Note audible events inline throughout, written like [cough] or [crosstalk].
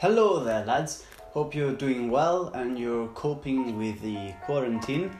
Hello there, lads. Hope you're doing well and you're coping with the quarantine.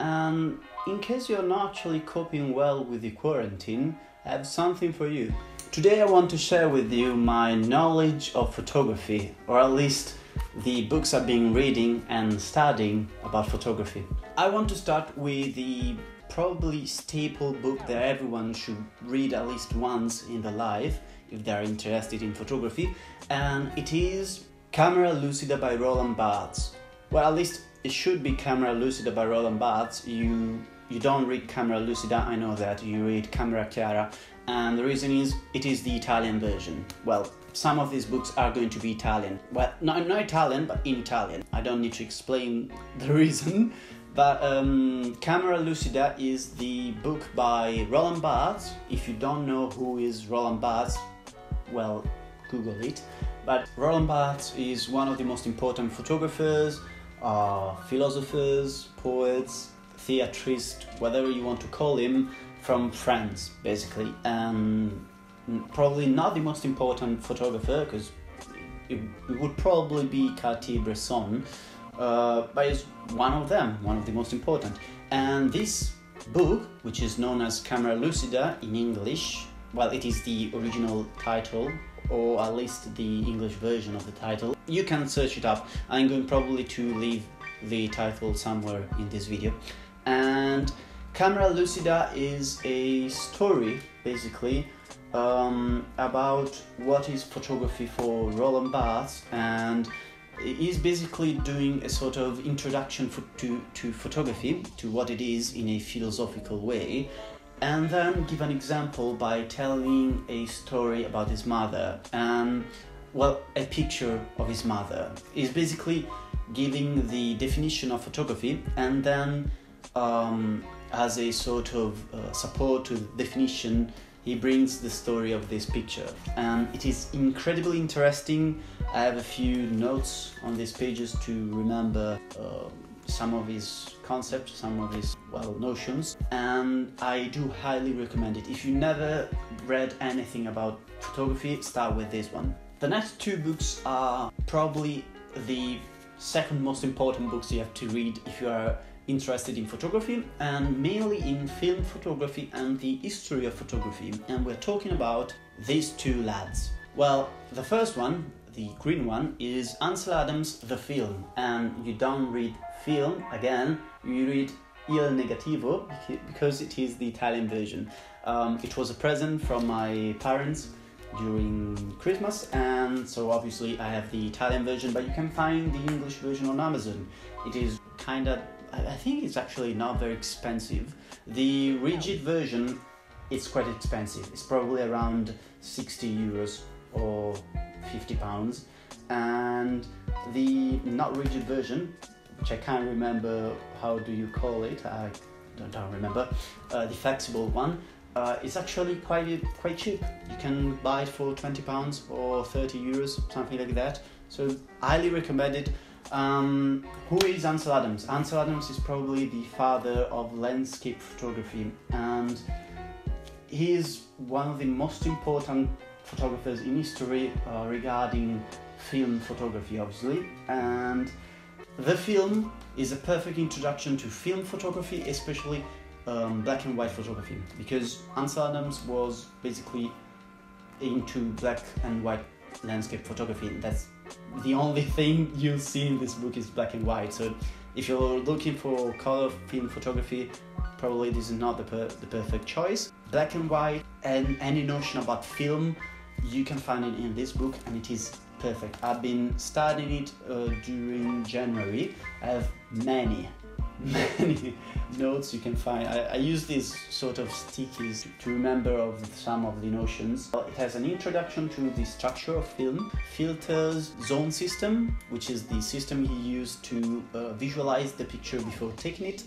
And in case you're not actually coping well with the quarantine, I have something for you. Today, I want to share with you my knowledge of photography, or at least the books I've been reading and studying about photography. I want to start with the probably staple book that everyone should read at least once in their life if they're interested in photography, and it is Camera Lucida by Roland Barthes. Well, at least it should be Camera Lucida by Roland Barthes. You you don't read Camera Lucida, I know that. You read Camera Chiara, and the reason is it is the Italian version. Well, some of these books are going to be Italian. Well, not, not Italian, but in Italian. I don't need to explain [laughs] the reason. But um, Camera Lucida is the book by Roland Barthes. If you don't know who is Roland Barthes, well, Google it. But Roland Barthes is one of the most important photographers, uh, philosophers, poets, theatrists, whatever you want to call him, from France, basically. And probably not the most important photographer, because it, it, would probably be Cartier-Bresson, uh, but it's one of them, one of the most important. And this book, which is known as Camera Lucida in English, well, it is the original title, or at least the English version of the title. You can search it up. I'm going probably to leave the title somewhere in this video. And Camera Lucida is a story, basically, um, about what is photography for Roland Barthes and is basically doing a sort of introduction to, to photography, to what it is in a philosophical way, and then give an example by telling a story about his mother and well a picture of his mother. Is basically giving the definition of photography and then um, as a sort of uh, support to the definition he brings the story of this picture. And it is incredibly interesting. I have a few notes on these pages to remember uh, some of his concepts, some of his well notions, and I do highly recommend it. If you never read anything about photography, start with this one. The next two books are probably the second most important books you have to read if you are interested in photography and mainly in film photography and the history of photography. And we're talking about these two lads. Well, the first one, the green one, is Ansel Adams' The Film, and you don't read film, again, you read Il Negativo because it is the Italian version. Um, it was a present from my parents during Christmas, and so obviously I have the Italian version, but you can find the English version on Amazon. It is kind of, I think it's actually not very expensive. The rigid version it's quite expensive. It's probably around 60 euros or 50 pounds, and the not rigid version which I can't remember how do you call it. I don't, remember. Uh, the flexible one. Uh, actually quite quite cheap. You can buy it for 20 pounds or 30 euros, something like that. So highly recommend it. Um, who is Ansel Adams? Ansel Adams is probably the father of landscape photography, and he is one of the most important photographers in history uh, regarding film photography, obviously, and the film is a perfect introduction to film photography, especially um, black and white photography, because Ansel Adams was basically into black and white landscape photography. That's the only [laughs] thing you'll see in this book is black and white. So if you're looking for color film photography, probably this is not the, per- the perfect choice. Black and white and any notion about film, you can find it in this book, and it is perfect. I've been studying it uh, during January. I have many, [laughs] many notes you can find. I, I, use these sort of stickies to remember of some of the notions. It has an introduction to the structure of film, filters, zone system, which is the system he used to uh, visualize the picture before taking it,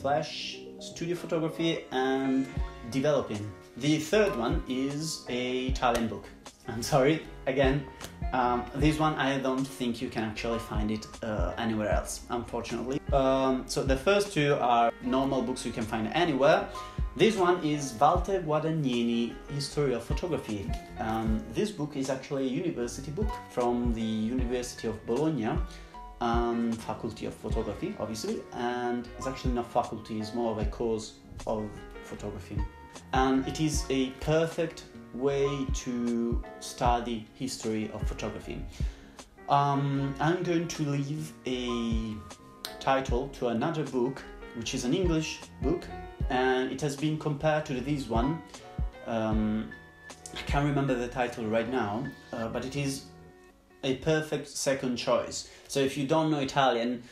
flash, studio photography, and developing. The third one is a Italian book. I'm sorry, again, um, this one I don't think you can actually find it uh, anywhere else, unfortunately. Um, so the first two are normal books you can find anywhere. This one is Walter Guadagnini, History of Photography. Um, this book is actually a university book from the University of Bologna, um, Faculty of Photography, obviously, and it's actually not faculty, it's more of a course of photography. And it is a perfect way to study history of photography. Um, I'm going to leave a title to another book, which is an English book and it has been compared to this one. Um, I can't remember the title right now, uh, but it is a perfect second choice. So if you don't know Italian,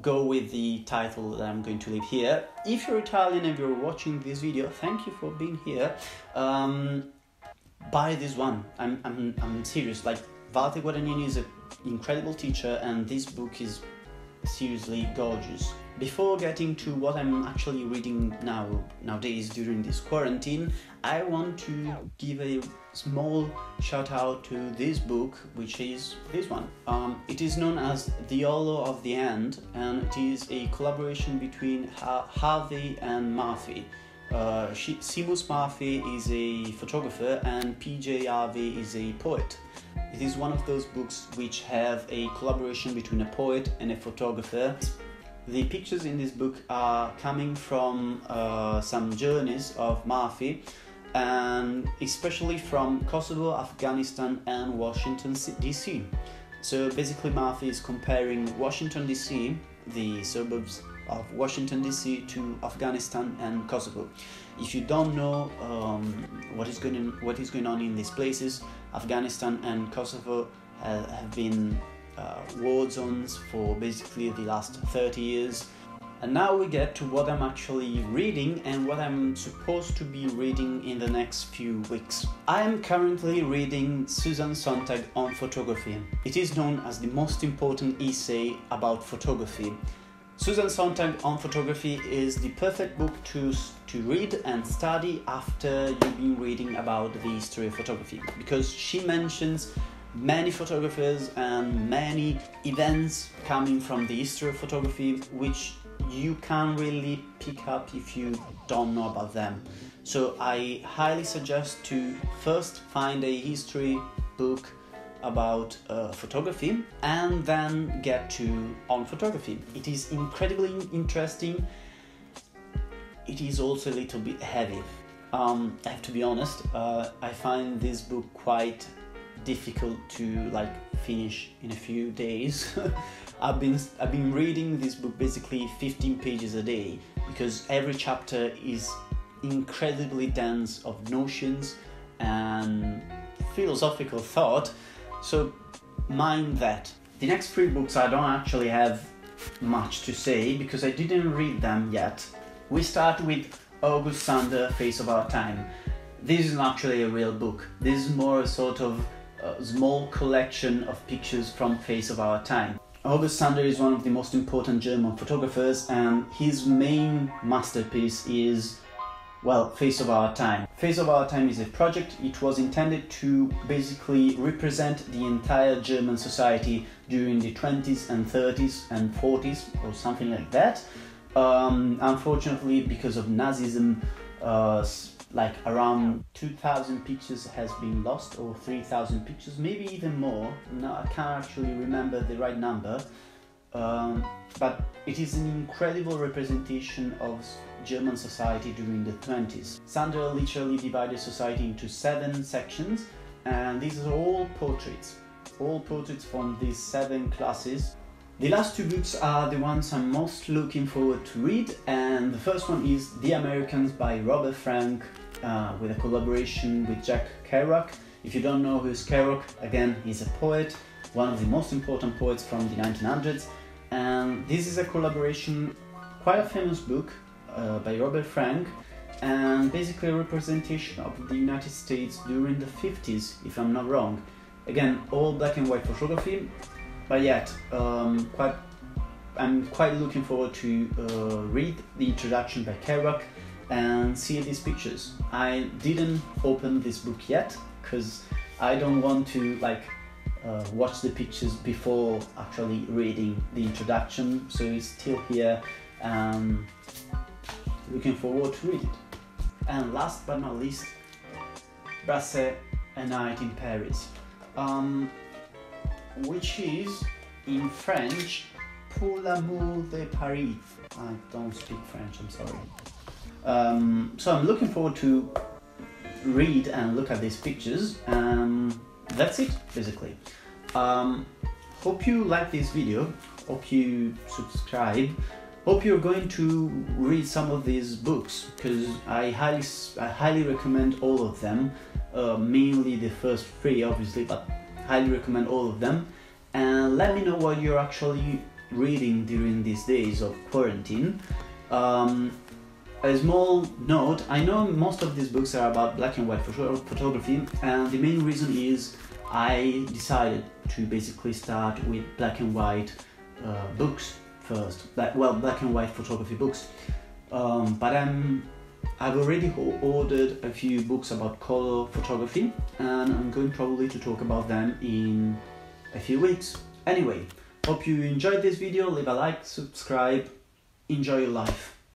go with the title that I'm going to leave here. If you're Italian and you're watching this video, thank you for being here. Um, buy this one. I'm, I'm, I'm serious. Like Walter Guadagnini is an incredible teacher, and this book is seriously gorgeous. Before getting to what I'm actually reading now nowadays during this quarantine, I want to give a small shout out to this book, which is this one. Um, it is known as The Hollow of the Hand, and it is a collaboration between ha- Harvey and Murphy. Uh, she, Seamus Murphy is a photographer and PJ Harvey is a poet. It is one of those books which have a collaboration between a poet and a photographer the pictures in this book are coming from uh, some journeys of Murphy, and especially from Kosovo, Afghanistan, and Washington D.C. So basically, Murphy is comparing Washington D.C., the suburbs of Washington D.C., to Afghanistan and Kosovo. If you don't know um, what is going what is going on in these places, Afghanistan and Kosovo have, have been uh, war zones for basically the last 30 years. And now we get to what I'm actually reading and what I'm supposed to be reading in the next few weeks. I am currently reading Susan Sontag on photography. It is known as the most important essay about photography. Susan Sontag on photography is the perfect book to, to read and study after you've been reading about the history of photography because she mentions many photographers and many events coming from the history of photography which you can't really pick up if you don't know about them. So I highly suggest to first find a history book about uh, photography and then get to on photography. It is incredibly interesting. It is also a little bit heavy. Um, I have to be honest. Uh, I find this book quite difficult to like finish in a few days. [laughs] I've been I've been reading this book basically 15 pages a day because every chapter is incredibly dense of notions and philosophical thought. So mind that. The next three books I don't actually have much to say because I didn't read them yet. We start with August Sander, Face of Our Time. This is not actually a real book. This is more a sort of a small collection of pictures from face of our time. August Sander is one of the most important German photographers and his main masterpiece is well, Face of Our Time. Face of Our Time is a project. It was intended to basically represent the entire German society during the 20s and 30s and 40s or something like that. Um, unfortunately, because of Nazism, uh, like around 2000 pictures has been lost or 3000 pictures maybe even more no i can't actually remember the right number um, but it is an incredible representation of german society during the 20s sander literally divided society into seven sections and these are all portraits. All portraits from these seven classes. The last two books are the ones I'm most looking forward to read, and the first one is The Americans by Robert Frank uh, with a collaboration with Jack Kerouac. If you don't know who's Kerouac, again, he's a poet, one of the most important poets from the 1900s, and this is a collaboration, quite a famous book uh, by Robert Frank, and basically a representation of the United States during the 50s, if I'm not wrong. Again, all black and white photography, but yet um, quite I'm quite looking forward to uh, read the introduction by Kerouac and see these pictures. I didn't open this book yet because I don't want to like uh, watch the pictures before actually reading the introduction. So it's still here. Um, looking forward to read it. And last but not least, Brassaï, A Night in Paris, um, which is in French Pour l'amour de Paris. I don't speak French, I'm sorry. Um, so I'm looking forward to read and look at these pictures. Um, that's it, basically. Um, hope you like this video. Hope you subscribe. Hope you're going to read some of these books because I highly, I highly recommend all of them. Uh, mainly the first three, obviously, but highly recommend all of them. And let me know what you're actually reading during these days of quarantine. Um, a small note I know most of these books are about black and white photo- photography, and the main reason is I decided to basically start with black and white uh, books first. Black, well, black and white photography books. Um, but I'm I've already ordered a few books about color photography, and I'm going probably to talk about them in a few weeks. Anyway, hope you enjoyed this video. Leave a like, subscribe, enjoy your life.